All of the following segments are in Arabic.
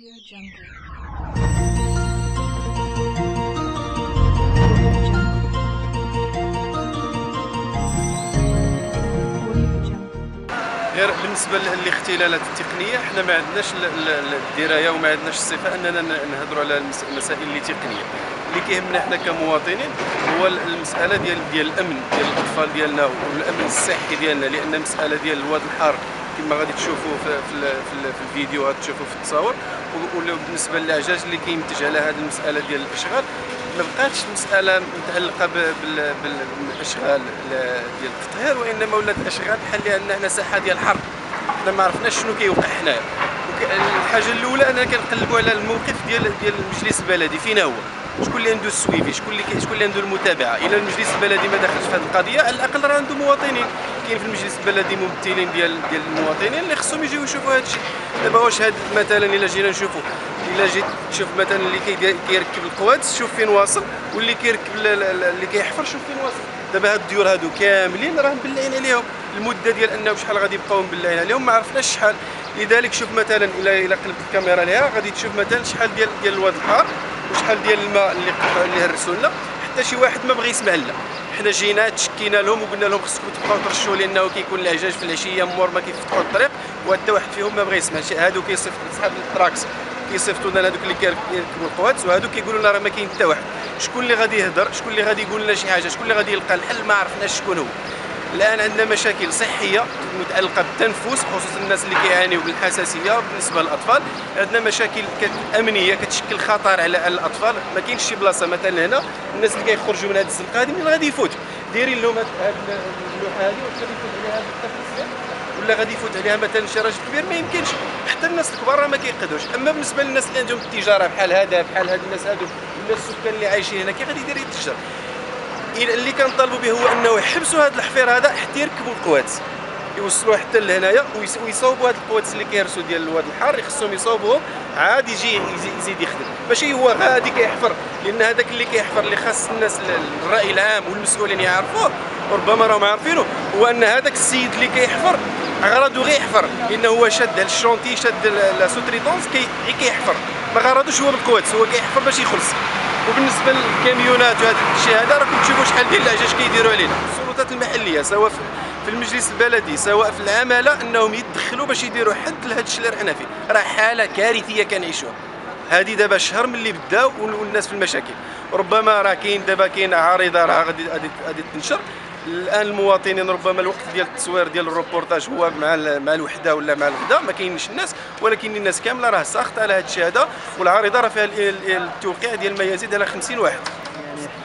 Audio Jungle. غير بالنسبة للاختلالات التقنية حنا ما عندناش ال- ال- الدراية وما عندناش الصفة أننا نهضروا على المس- المسائل اللي تقنية اللي كيهمنا حنا كمواطنين هو ال- المسألة ديال ديال الأمن ديال الأطفال ديالنا والأمن الصحي ديالنا لأن المساله ديال الواد الحار كما غادي تشوفوا في, في, في, في الفيديو غتشوفوا في التصاور. وبالنسبه للعجاج اللي كينتج على هذه المسألة ديال الأشغال ما بقاتش مسألة متعلقة بالأشغال ديال التطهير وإنما ولات أشغال بحال لأن هنا ساحة ديال الحرب. حنا ما عرفناش شنو كيوقع حنايا. الحاجة الأولى أننا كنقلبوا على الموقف ديال ديال المجلس البلدي. فين هو؟ شكون اللي عنده السويفي؟ شكون اللي شكون اللي عنده المتابعة؟ إلى المجلس البلدي ما دخلش في هذه القضية على الأقل راه عنده مواطنين. كاين في المجلس البلدي ممثلين ديال ديال المواطنين اللي خصهم يجيو يشوفوا هذا الشيء دابا واش هاد مثلا إلا جينا نشوفوا. إلا جيت تشوف مثلا اللي كيركب القوادس شوف فين واصل. واللي كيركب ال- ال- اللي كيحفر شوف فين واصل. دابا هاد الديور هادو كاملين راه مبلعين عليهم. المدة ديال انهم شحال غادي يبقاو مبلعين عليهم ما عرفناش شحال. لذلك شوف مثلا إلى إلى قلبت الكاميرا ليها غادي تشوف مثلا شحال ديال ديال الواد الحار وشحال ديال الماء اللي اللي هرسوا لنا. حتى شي واحد ما بغى يسمع لنا. حنا جينا تشكينا لهم وقلنا لهم خصكم تبقاو ترشوا لأنه كيكون العجاج في العشيه مور ما كيفتحوا الطريق. وحتى واحد فيهم ما بغى يسمع هادو كيصيفط صحاب التراكس كيصيفطوا لنا هذوك اللي كيركبوا القوادس وهادو كيقولوا لنا راه ما كاين حتى واحد. شكون اللي غادي يهضر؟ شكون اللي غادي يقول لنا شي حاجة؟ شكون اللي غادي يلقى الحل؟ ما عرفناش شكون هو. الآن عندنا مشاكل صحية متعلقة بالتنفس خصوصا الناس اللي كيعانيوا من الحساسيه بالنسبة للأطفال. عندنا مشاكل أمنية كتشكل خطر على الأطفال. ما كاينش شي بلاصة مثلا هنا. الناس اللي كيخرجوا من هذه الزنقه هذه غادي يفوت دايرين لهم هاد اللوحة هذه واش غادي يفوت عليها الطفل ولا غادي يفوت عليها مثلا شي راجل كبير؟ ما يمكنش. حتى الناس الكبار ما كيقدوش أما بالنسبة للناس اللي عندهم التجارة بحال هذا بحال هاد الناس هادو ولا السكان اللي عايشين هنا كي غادي يدير يتجر. اللي كنطالبوا به هو أنه يحبسوا هذا الحفير هذا حتى يركبوا القوادس يوصلوه حتى لهنايا ويصاوبوا هاد القوادس اللي كيهرسوا ديال الواد الحار. خصهم يصاوبوهم. عاد يجي يزي- يزيد يخدم. ماشي هو غادي كيحفر لأن هذاك اللي كيحفر اللي خاص الناس ال- الرأي العام والمسؤولين يعرفوه. وربما راهم عارفينه. هو أن هذاك السيد اللي كيحفر غرضو غير يحفر. لأنه هو شاد ال chantier شاد la sous-traitance كي كيحفر. ما غرضوش هو بالقوادس هو كيحفر باش يخلص. وبالنسبة للكاميونات وهذا الشيء هذا راكم تشوفوا شحال ديال العجاج كيديروا علينا. السلطات المحلية سواء في المجلس البلدي سواء في العمالة أنهم يتدخلوا باش يديروا حد لهذا الشيء اللي رحنا فيه. راه حالة كارثية كنعيشوها. هذه دابا شهر من اللي بداو وال- والناس في المشاكل. ربما راه كاين دابا كاين عارضه راه غادي غادي تنشر. الان المواطنين ربما الوقت ديال التصوير ديال الروبورتاج هو مع مع الوحده ولا مع الغدا ما كاينش الناس ولكن الناس كاملة راه ساخطة على الشيء هذا والعارضة راه فيها ال- ال- التوقيع ديال ما يزيد على 50 واحد.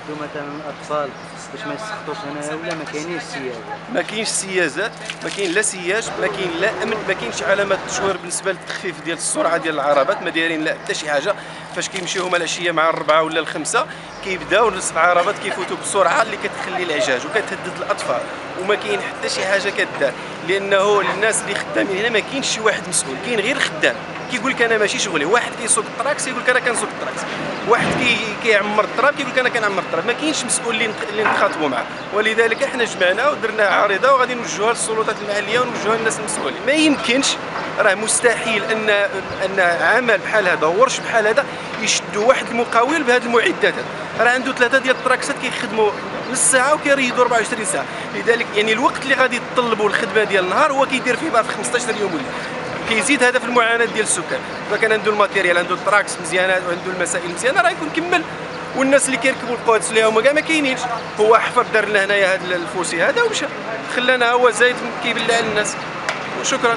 يحدوا مثلا الأطفال باش ما يسقطوش هنا ولا ما كاينينش سياجة ما كاينش سياجات ما كاين لا سياج ما كاين لا أمن ما كاينش علامات تشوير بالنسبة للتخفيف ديال السرعة ديال العربات ما دايرين لا حتى شي حاجة. فاش كيمشيو هما العشية مع الربعة ولا الخمسة كيبداو العربات كيفوتوا بسرعة اللي كتخلي العجاج وكتهدد الأطفال. وما كاين حتى شي حاجة كدار لأنه الناس اللي خدامين هنا ما كاينش شي واحد مسؤول كاين غير الخدام كيقول لك أنا ماشي شغلي. واحد كيسوق التراكس يقول لك أنا كنسوق التراكس واحد كي كيعمر التراب كيقول لك أنا كنعمر التراب. ما كاينش مسؤول اللي نتخاطبوا معاه. ولذلك إحنا جمعنا ودرنا عارضة وغادي نوجهوها للسلطات المحلية ونوجهوها للناس المسؤولين. ما يمكنش. راه مستحيل ان أن عمل بحال هذا ورش بحال هذا يشدوا واحد المقاول بهذه المعدات. راه عنده ثلاثة ديال التراكسات كيخدموا نص ساعة وكيريدوا 24 ساعة. لذلك يعني الوقت اللي غادي يطلبوا الخدمة ديال النهار هو كيدير فيه بعد 15 يوم ولا كيزيد هذا في المعاناة ديال السكان إذا كان عنده ال matériel عنده التراكس مزيانة وعنده المسائل مزيانة راه يكون كمل. والناس اللي كيركبوا القوادس اللي هما كاع ما كاينينش. هو حفر دار لنا هنايا هذا ال fossé هذا ومشى. خلانا هو زايد كيبلع الناس وشكرا